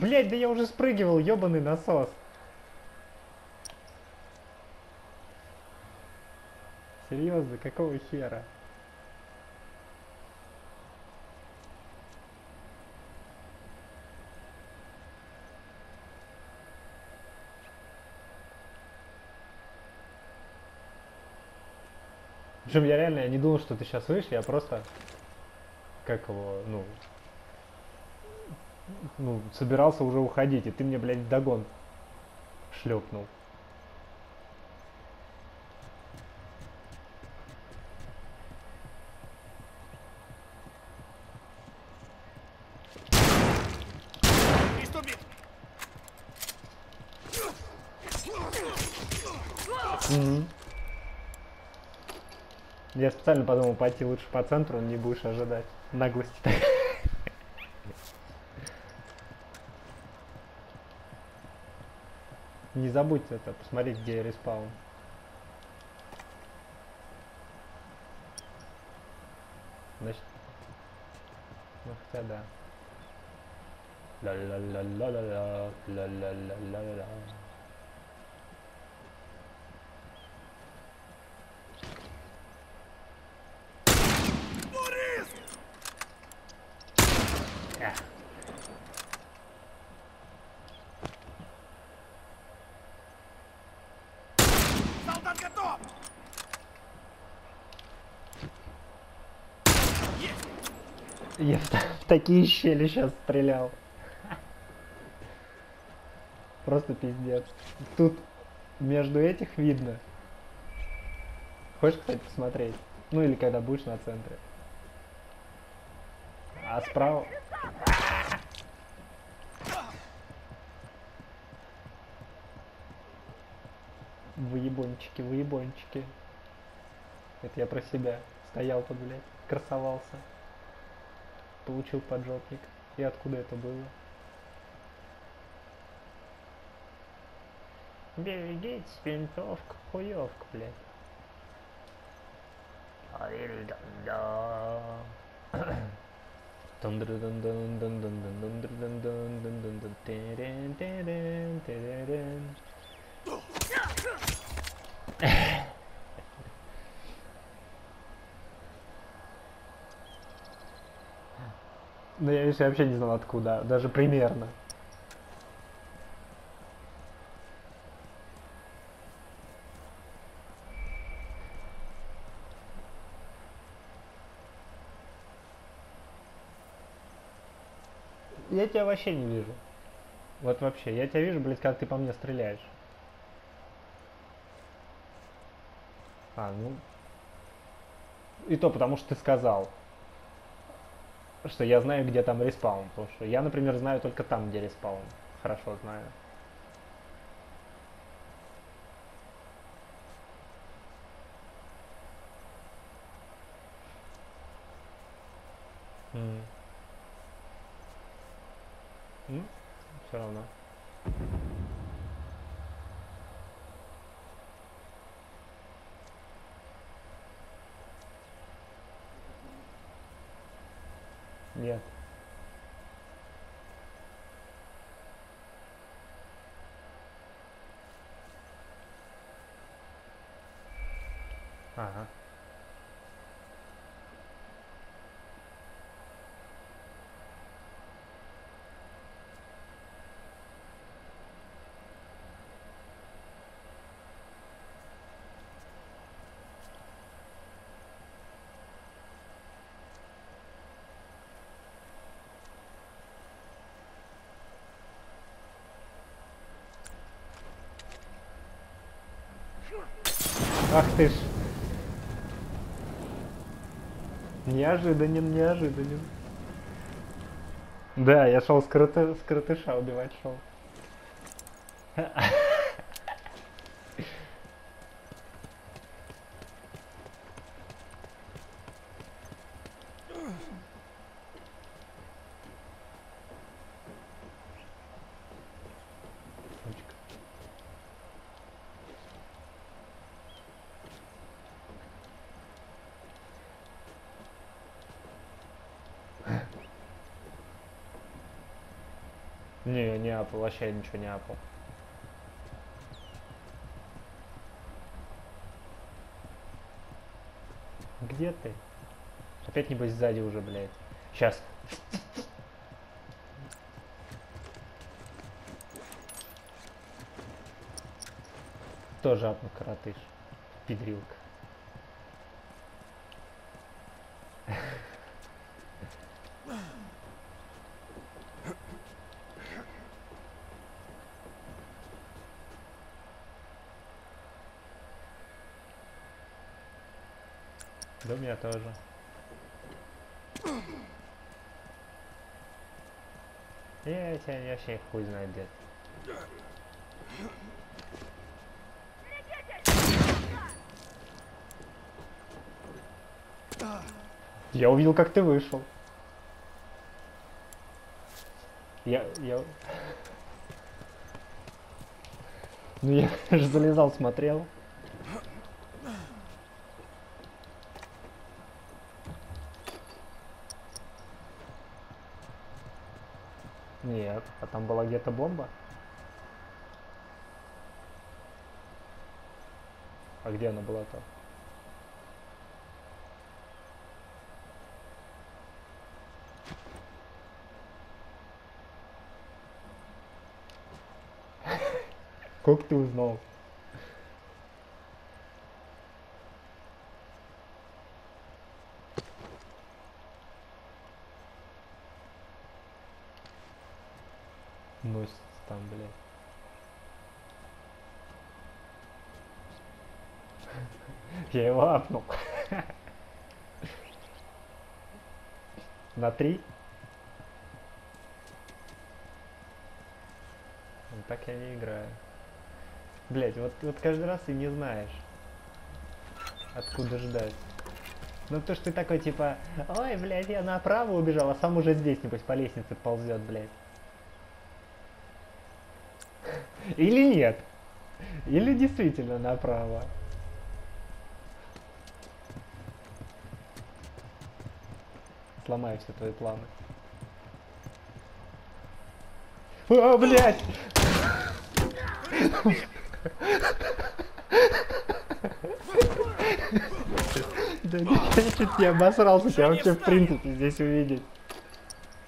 Блять, да я уже спрыгивал, ебаный насос. Серьезно, какого хера? Причем я реально я не думал, что ты сейчас выйдешь, я просто как его, ну, ну, собирался уже уходить, и ты мне, блядь, догон шлепнул. Приступить! Я специально подумал пойти лучше по центру, не будешь ожидать наглости. Не забудь это, посмотреть, где респаун. Значит, ну хотя да. Ла-ла-ла-ла-ла-ла, ла-ла-ла-ла-ла. Я в, та- в такие щели сейчас стрелял. Просто пиздец. Тут между этих видно. Хочешь, кстати, посмотреть? Ну или когда будешь на центре. А справа... Выебончики, выебончики. Это я про себя. Стоял тут, блядь, красовался. Получил поджопник. И откуда это было? Берегите, винтовка, хуёвка, блядь. Ну я, вообще не знал откуда, даже примерно. Я тебя вообще не вижу. Вот вообще, я тебя вижу, блядь, как ты по мне стреляешь. А, ну... И то потому, что ты сказал, что я знаю, где там respawn. Потому что я, например, знаю только там, где respawn. Хорошо знаю. М. М? Все равно. Нет. Ага. Ах ты ж. Неожиданен, неожиданен. Да, я шел с, крыты, с крытыша убивать шел. Не, не апал, вообще ничего не апал. Где ты? Опять небось сзади уже, блядь. Сейчас. Тоже апнул коротыш. Педрилка. Да у меня тоже. Я тебя вообще хуй знает где. Я увидел, как ты вышел. Я, я... Ну я же залезал, смотрел. Нет, а там была где-то бомба. А где она была-то? Как ты узнал? Носится там, блядь. Я его апнул. На три? Так я не играю. Блять, вот, вот каждый раз и не знаешь, откуда ждать. Ну то, что ты такой типа, ой, блядь, я направо убежал, а сам уже здесь, небось, по лестнице ползет, блядь. Или нет? Или действительно направо? Сломаю все твои планы. А, блядь! Да я чуть не обосрался тебя вообще в принципе здесь увидеть.